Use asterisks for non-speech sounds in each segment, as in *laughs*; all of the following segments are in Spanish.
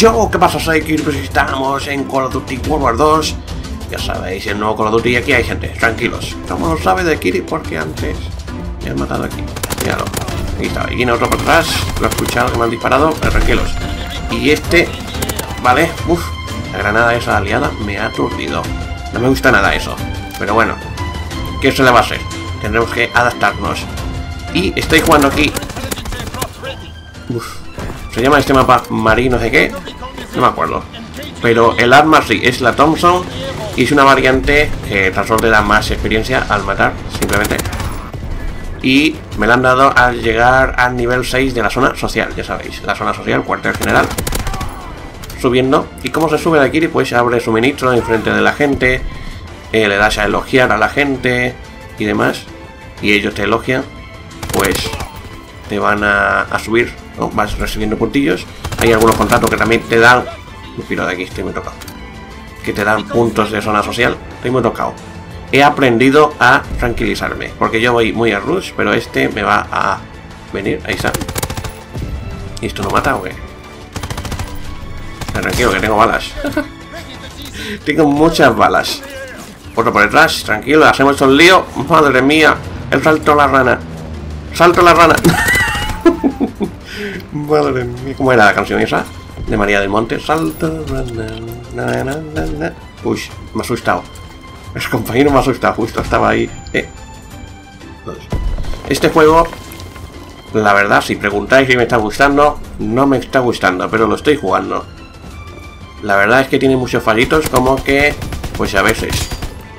Yo, ¿qué pasa? Soy Kirby, pues estamos en Call of Duty World War 2. Ya sabéis, el nuevo Call of Duty aquí hay gente, tranquilos. ¿Cómo lo sabe de Kiri? Porque antes me han matado aquí. Míralo. Ahí está, y viene otro por atrás. Lo he escuchado que me han disparado, pero tranquilos. Y este, vale, uff, la granada esa aliada me ha aturdido. No me gusta nada eso. Pero bueno, ¿qué se le va a hacer? Tendremos que adaptarnos. Y estoy jugando aquí. Uf, se llama este mapa Marino no sé qué. No me acuerdo. Pero el arma sí, es la Thompson. Y es una variante que tan solo da más experiencia al matar, simplemente. Y me la han dado al llegar al nivel 6 de la zona social, ya sabéis. La zona social, cuartel general. Subiendo. ¿Y cómo se sube de aquí? Pues abre suministro en frente de la gente. Eh, le das a elogiar a la gente y demás. Y ellos te elogian. Pues te van a subir vas recibiendo puntillos. Hay algunos contratos que también te dan... Me piro de aquí, estoy muy tocado. Que te dan puntos de zona social. Estoy muy tocado. He aprendido a tranquilizarme. Porque yo voy muy a rush, pero este me va a venir. Ahí está. ¿Y esto no mata o qué? Tranquilo, que tengo balas. *laughs* tengo muchas balas. Otro por detrás, tranquilo, hacemos un lío. Madre mía, el salto a la rana. Salto a la rana. *laughs* Madre mía, ¿cómo era la canción esa? De María del Monte. Salto. Uy, me ha asustado. El compañero me ha asustado, justo estaba ahí. Eh. Este juego, la verdad, si preguntáis si me está gustando, no me está gustando, pero lo estoy jugando. La verdad es que tiene muchos fallitos, como que, pues a veces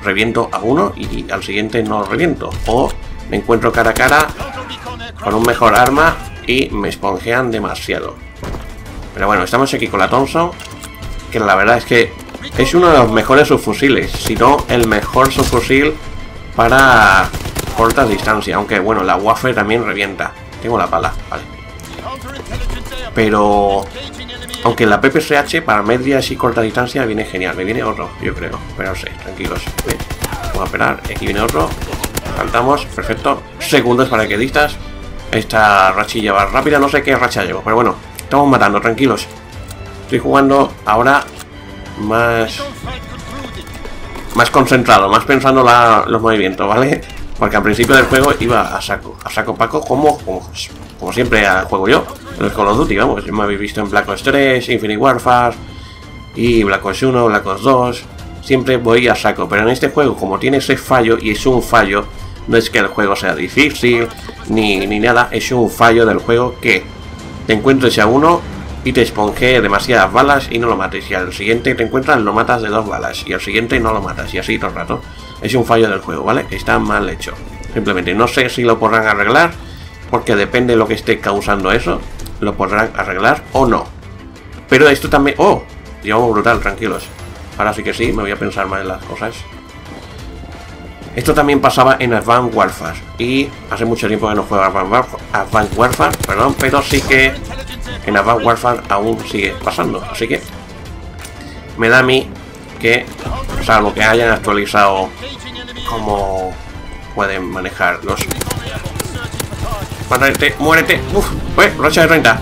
reviento a uno y al siguiente no reviento. O me encuentro cara a cara con un mejor arma y me esponjean demasiado. Pero bueno, estamos aquí con la Thompson, que la verdad es que es uno de los mejores subfusiles, si no el mejor subfusil para corta distancia, aunque bueno, la Wafer también revienta. Tengo la pala, vale. Pero aunque la PPSH para medias y corta distancia viene genial, me viene otro, yo creo. Pero no sé, tranquilos. Vamos a esperar, aquí viene otro. Saltamos, perfecto. Segundos para que distas. Esta rachilla va rápida, no sé qué racha llevo, pero bueno, estamos matando, tranquilos. Estoy jugando ahora más... Más concentrado, más pensando los movimientos, ¿vale? Porque al principio del juego iba a saco, a saco paco como, como, siempre juego yo, en el Call of Duty, vamos, me habéis visto en Black Ops 3, Infinite Warfare y Black Ops 1, Black Ops 2, siempre voy a saco, pero en este juego como tiene ese fallo y es un fallo, no es que el juego sea difícil, ni, nada, es un fallo del juego que te encuentres a uno y te esponje demasiadas balas y no lo mates. Y al siguiente te encuentras, lo matas de dos balas. Y al siguiente no lo matas. Y así todo el rato. Es un fallo del juego, ¿vale? Está mal hecho. Simplemente no sé si lo podrán arreglar. Porque depende de lo que esté causando eso. Lo podrán arreglar o no. Pero esto también... ¡Oh! Llevamos brutal, tranquilos. Ahora sí que sí, me voy a pensar más en las cosas. Esto también pasaba en Advanced Warfare. Y hace mucho tiempo que no juego Advanced Warfare, perdón, pero sí que en Advanced Warfare aún sigue pasando. Así que me da a mí que, salvo que hayan actualizado cómo pueden manejar los... Muérete, muérete. Uf, pues, rocha de 30.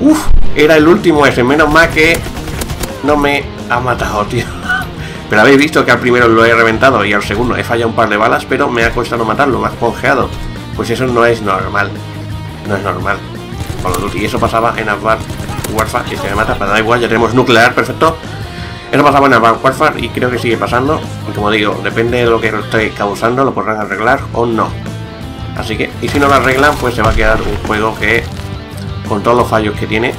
Uf, era el último ese. Menos mal que no me ha matado, tío. Pero habéis visto que al primero lo he reventado y al segundo he fallado un par de balas, pero me ha costado matarlo, me ha congeado. Pues eso no es normal. No es normal. Y eso pasaba en Advanced Warfare, que se me mata, pero da igual, ya tenemos nuclear, perfecto. Eso pasaba en Advanced Warfare y creo que sigue pasando. Y como digo, depende de lo que esté causando, lo podrán arreglar o no. Así que, y si no lo arreglan, pues se va a quedar un juego que, con todos los fallos que tiene,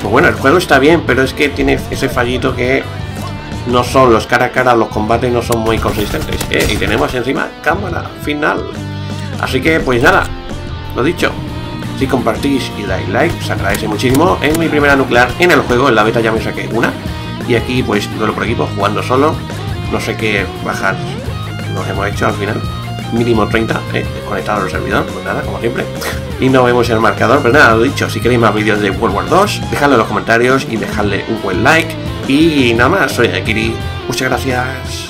pues bueno, el juego está bien, pero es que tiene ese fallito que no son los cara a cara, los combates no son muy consistentes. ¿eh? Y tenemos encima cámara final. Así que, pues nada, lo dicho. Si compartís y dais like, os agradece muchísimo. En mi primera nuclear en el juego, en la beta ya me saqué una. Y aquí, pues, duelo por equipo, jugando solo. No sé qué bajas nos hemos hecho al final. Mínimo 30, eh, conectado al servidor, pues nada, como siempre. Y no vemos el marcador, pero nada, lo dicho. Si queréis más vídeos de World War 2, dejadlo en los comentarios y dejadle un buen like y nada más, soy Akiri. Muchas gracias.